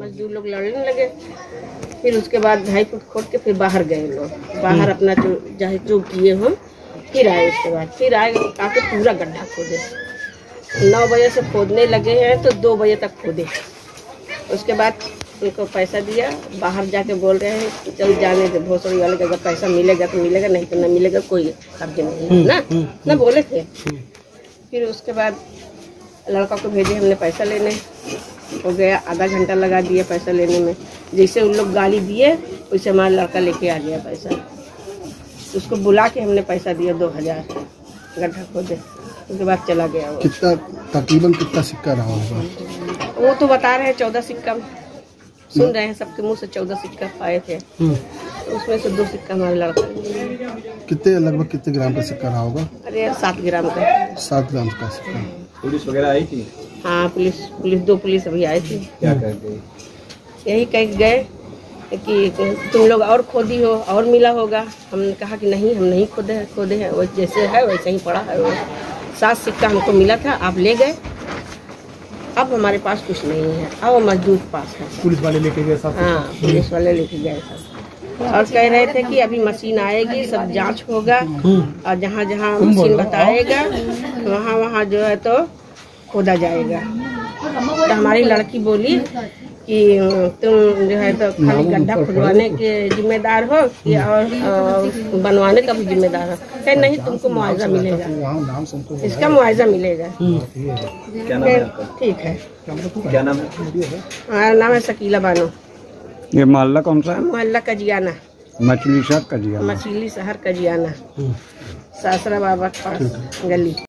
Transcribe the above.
मजदूर लोग लड़ने लगे। फिर उसके बाद ढाई फुट खोद के फिर बाहर गए लोग। बाहर अपना जो चाहे जो किए हम फिर आए उसके बाद। फिर आए आके पूरा गड्ढा खोदे। नौ बजे से खोदने लगे हैं तो दो बजे तक खोदे। उसके बाद उनको पैसा दिया। बाहर जाके बोल रहे हैं कि चल जाने दे भोसड़ी वाले का अगर पैसा मिलेगा तो मिलेगा नहीं तो न मिलेगा कोई कब्जे नहीं है ना? ना बोले थे? फिर उसके बाद लड़का को भेजे हमने पैसा लेने। हो गया आधा घंटा लगा दिया पैसा लेने में। जैसे उन लोग गाली दिए वैसे हमारा लड़का लेके आ गया पैसा। उसको बुला के हमने पैसा दिया दो हज़ार गड्ढा खोदे उसके बाद चला गया वो। कितना तकरीबन कितना सिक्का रहा होगा? वो तो बता रहे हैं चौदह सिक्का। सुन रहे हैं सबके मुँह से चौदह सिक्का पाए थे। हम्म। उसमें से दो सिक्का हमारे लड़का। कितने लगभग कितने ग्राम का सिक्का रहा होगा? अरे सात ग्राम का। सात ग्राम का सिक्का। पुलिस वगैरह आई थी? हाँ पुलिस पुलिस दो पुलिस अभी आई थी। क्या यही कह गए कि तुम लोग और खोदी हो और मिला होगा। हमने कहा कि नहीं हम नहीं खोदे हैं खोदे हैं। वो जैसे है वैसे ही पड़ा है वो। सात सिक्का हमको मिला था आप ले गए। अब हमारे पास कुछ नहीं है। अब वो मजदूर पास है। पुलिस वाले लेके गए हाँ पुलिस वाले लेके गए और कह रहे थे कि अभी मशीन आएगी सब जाँच होगा। और जहाँ जहाँ मशीन बताएगा वहाँ वहाँ जो है तो खोदा जाएगा। तो हमारी लड़की बोली कि तुम जो है तो खाली गड्ढा खुदवाने के जिम्मेदार हो कि और अ, बनवाने का भी जिम्मेदार हो। कहे नहीं तुमको मुआवजा मिलेगा। इसका मुआवजा मिलेगा। क्या नाम है आपका? ठीक है। क्या नाम है? हमारा नाम है शकीला बानो। ये मोहल्ला कौन सा है? मोहल्ला कजियाना। मछली शहर का जिया मछली शहर कजियाना। सासरा बाबा के पास गली।